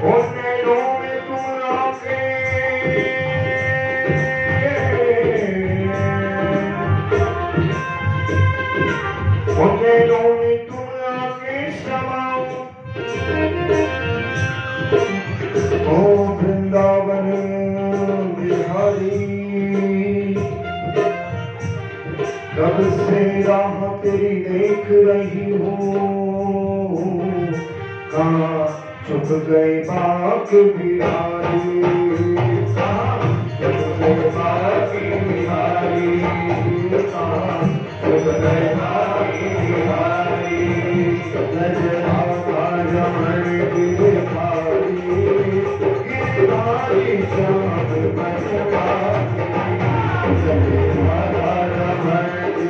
Os negros میں راہ تیری دیکھ رہی ہوں۔ کہاں چھپ گئے باپ بہاری کہاں چھپ گئے باق بہاری چھپ گئے باق بہاری نظر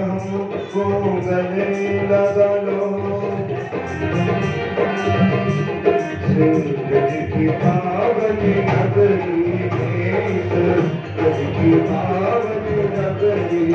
ہم کو گنے لگا جی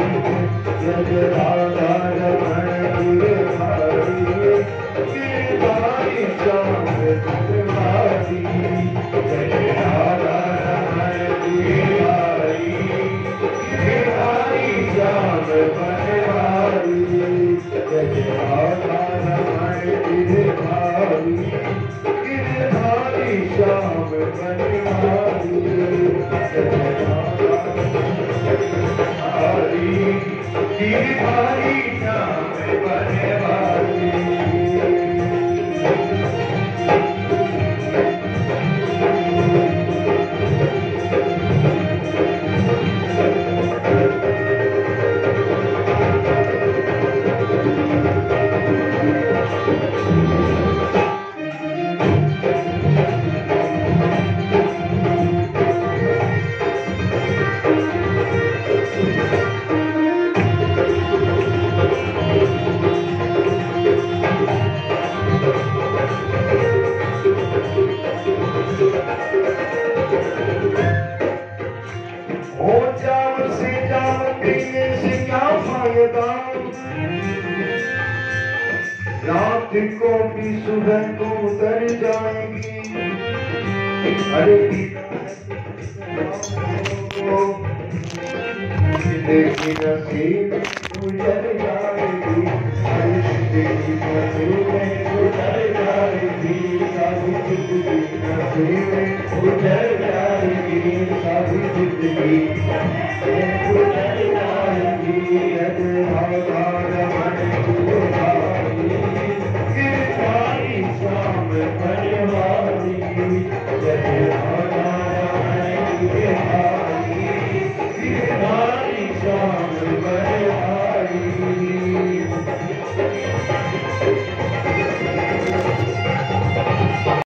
کو بھی صبح کو اتر جائے گی۔ ارے دیکھی نصیب گزر جائے گی۔ دیکھی نصیب گزر جائے گی۔ ساری زندگی نصیب گزر جائے گی۔ ساری زندگی گزر